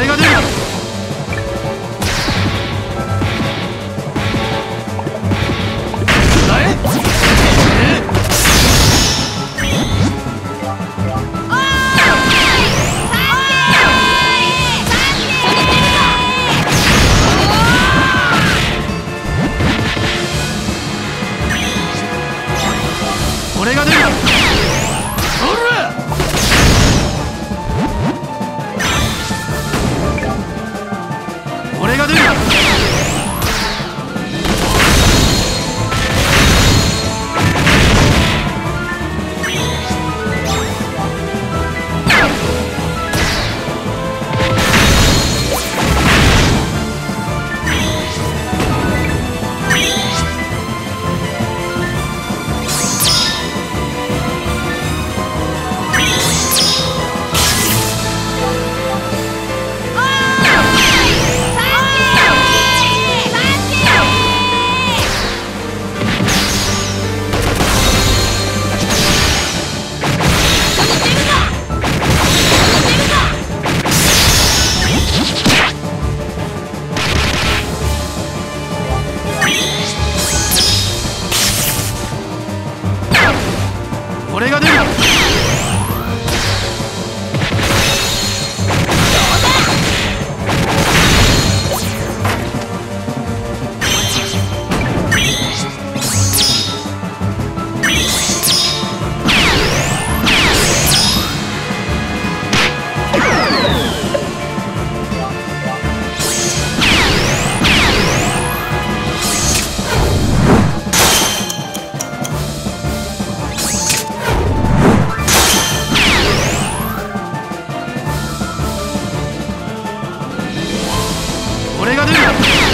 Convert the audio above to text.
これが出る。これが出るおらこれが出る。俺が出る。